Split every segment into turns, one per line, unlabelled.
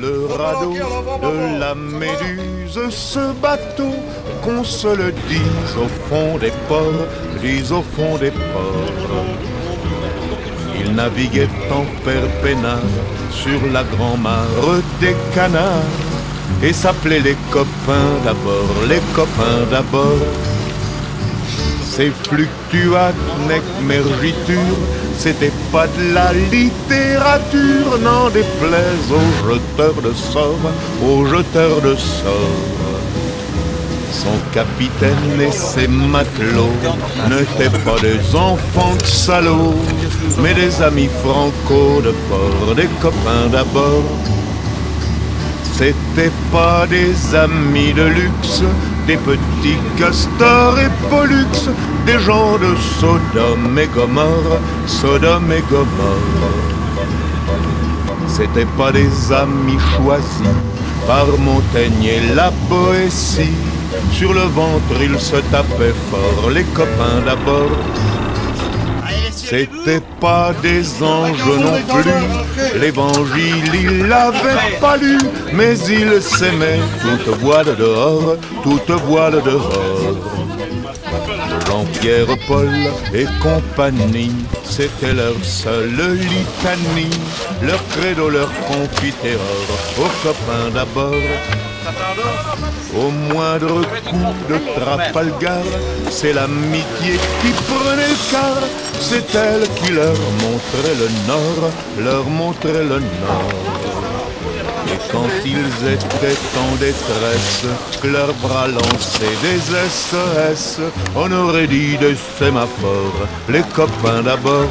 le radeau de la méduse, ce bateau, qu'on se le dise au fond des ports, dise au fond des ports. Il naviguait en père sur la grand-mare des canards et s'appelait les copains d'abord, les copains d'abord. Ces fluctuates nec mergiture, c'était pas de la littérature, n'en déplaise aux jeteurs de sorts, aux jeteurs de sorts. Son capitaine et ses matelots n'étaient pas des enfants de salauds, mais des amis franco de port, des copains d'abord. C'était pas des amis de luxe, des petits castors et pollux, des gens de Sodome et Gomorre, Sodome et Gomorre. C'était pas des amis choisis par Montaigne et la Boétie. Sur le ventre, ils se tapaient fort, les copains d'abord. C'était pas des anges non plus, l'évangile il l'avait pas lu, mais il s'aimait, toute voile dehors, toute voile dehors. Jean-Pierre Paul et compagnie, c'était leur seule litanie, leur credo, leur confitereur, aux copains d'abord. Au moindre coup de Trafalgar, c'est l'amitié qui prenait le quart, c'est elle qui leur montrait le nord, leur montrait le nord. Et quand ils étaient en détresse, que leurs bras lançaient des SOS, on aurait dit des sémaphores, les copains d'abord,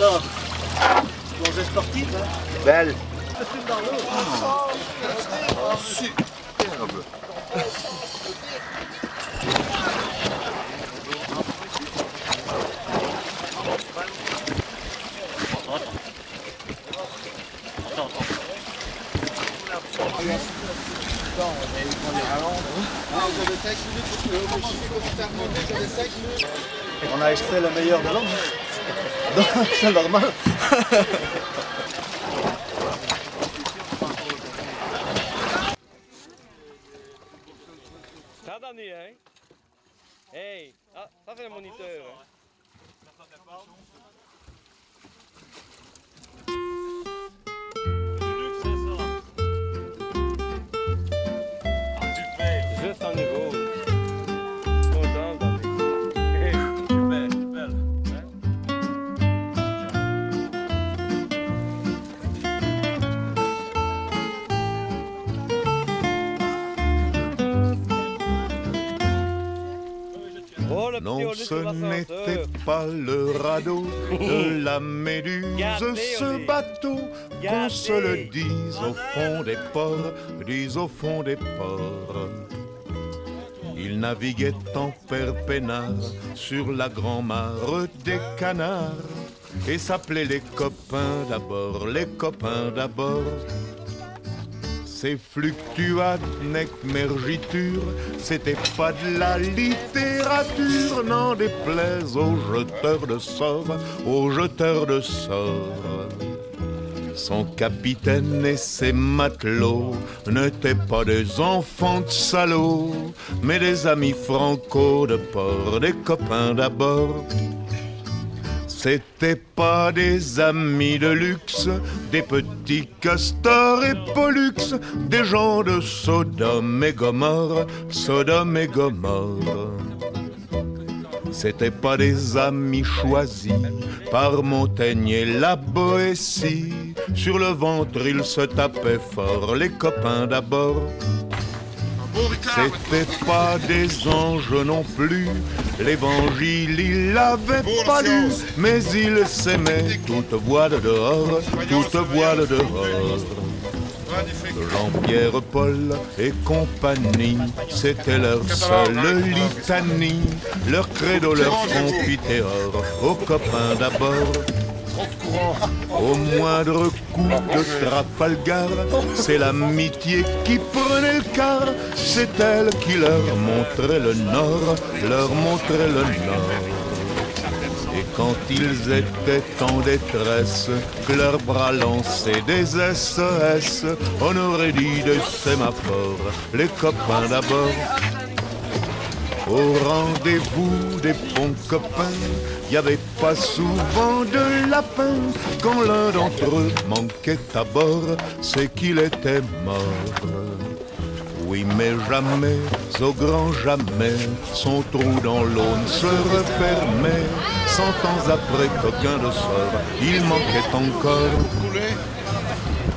Alors, plongée sportive, hein
Belle.
Superbe.
On a extrait le meilleur de l'homme. Dat is normaal.
Ga dan niet, hè? Hé, hey, ah, dat is monitoren. Dat gaat.
Ce n'était pas le radeau de la méduse, ce bateau, qu'on se le dise au fond des ports, dise au fond des ports. Il naviguait en père peinard sur la grand-mare des canards et s'appelait les copains d'abord, les copains d'abord. Ces fluctuades mergitures, c'était pas de la littérature, n'en déplaise aux jeteurs de sorts, aux jeteurs de sorts. Son capitaine et ses matelots n'étaient pas des enfants de salauds, mais des amis franco de port, des copains d'abord. C'était pas des amis de luxe, des petits castors et pollux, des gens de Sodome et Gomorre, Sodome et Gomorre. C'était pas des amis choisis par Montaigne et la Boétie. Sur le ventre, ils se tapaient fort, les copains d'abord. C'était pas des anges non plus, l'évangile il l'avait pas lu, mais il s'aimait. Toute voile dehors, toute voile dehors. Jean-Pierre Paul et compagnie, c'était leur seule litanie, leur credo, leur confiteor, aux copains d'abord. Au moindre de Trafalgar, c'est l'amitié qui prenait le quart. C'est elle qui leur montrait le nord, leur montrait le nord. Et quand ils étaient en détresse, que leurs bras lançaient des SOS, on aurait dit des sémaphores, les copains d'abord. Au rendez-vous des bons copains, y avait pas souvent de lapin. Quand l'un d'entre eux manquait à bord, c'est qu'il était mort. Oui, mais jamais, au grand jamais, son trou dans l'eau ne se refermait. Cent ans après qu'aucun de sort, il manquait encore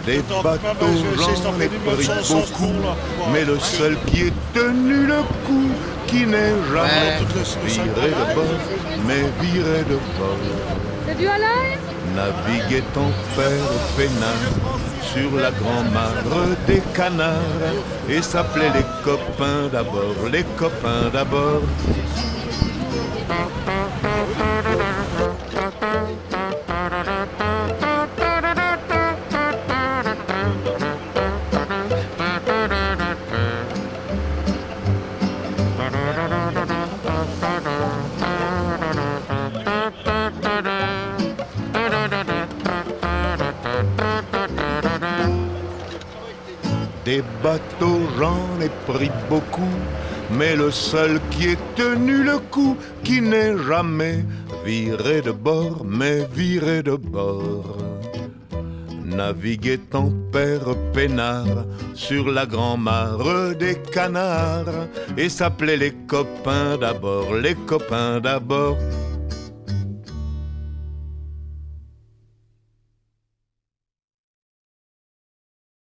des bateaux, j'en ai pris beaucoup, mais le seul qui ait tenu le coup, qui n'est jamais viré de bord, mais viré de bord.
T'as vu Alain
Naviguait en père peinard sur la grand-mare des canards et s'appelait les copains d'abord, les copains d'abord. Des bateaux, j'en ai pris beaucoup, mais le seul qui ait tenu le coup, qui n'est jamais viré de bord, mais viré de bord. Naviguait en père peinard sur la grand-mare des canards et s'appelait les copains d'abord, les copains d'abord.